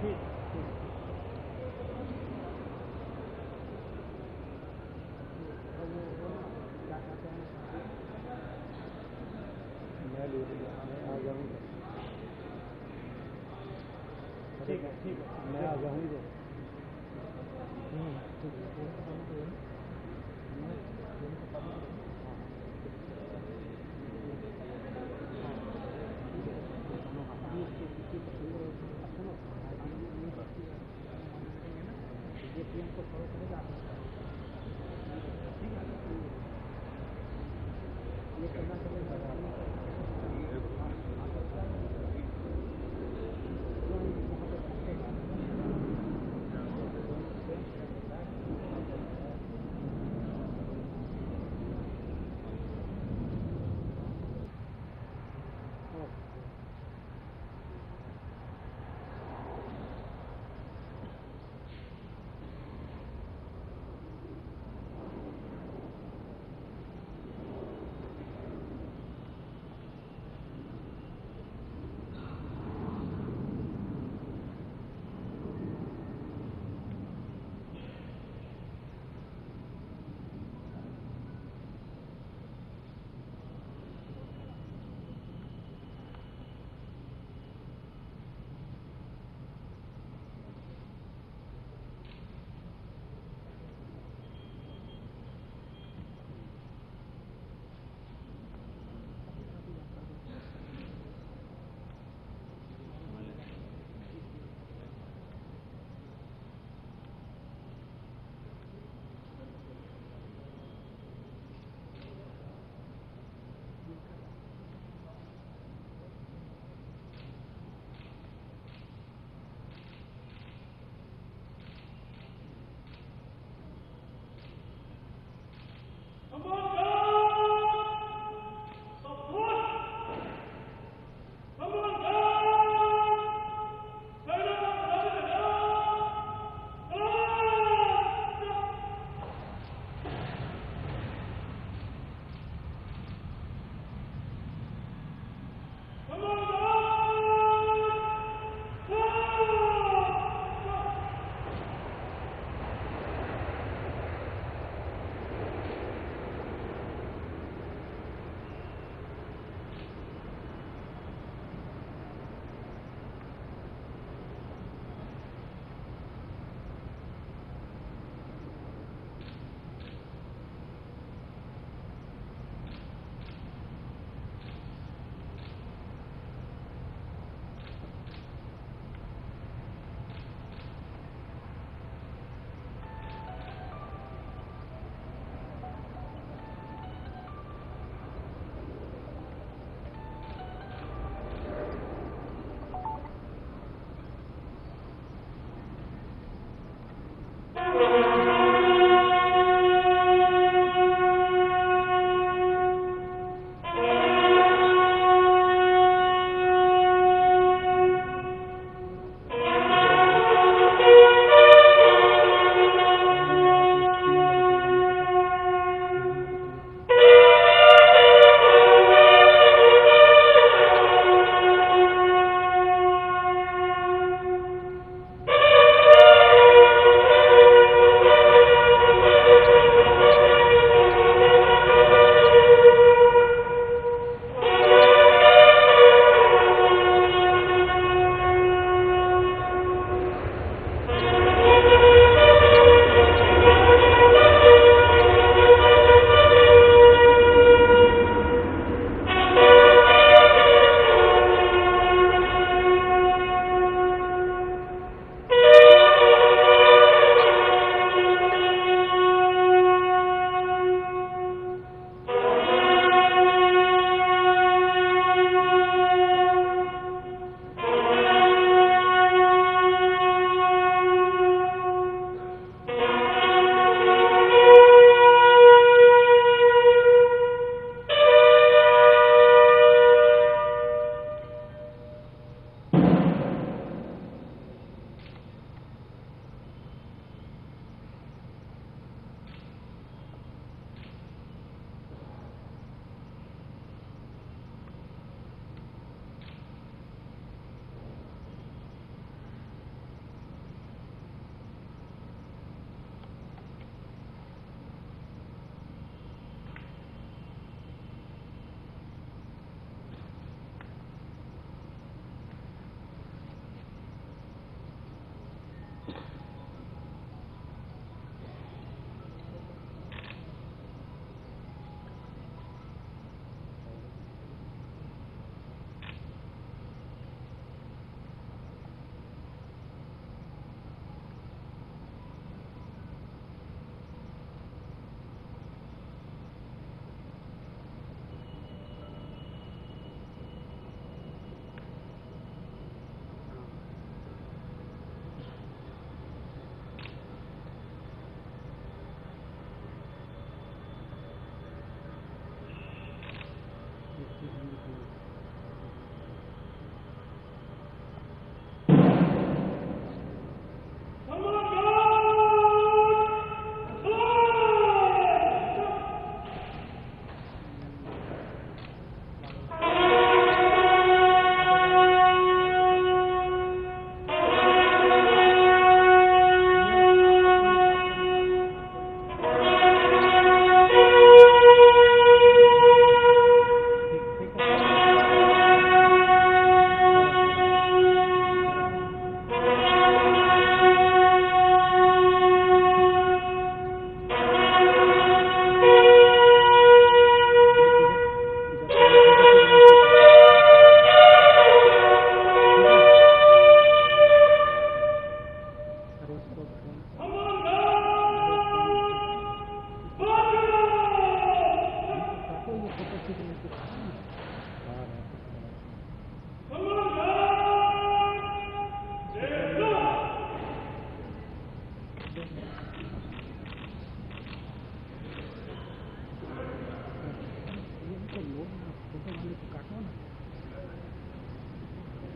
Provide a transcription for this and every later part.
میں ٹھیک ہے میں آ جاؤں گا۔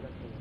رکھتے ہیں۔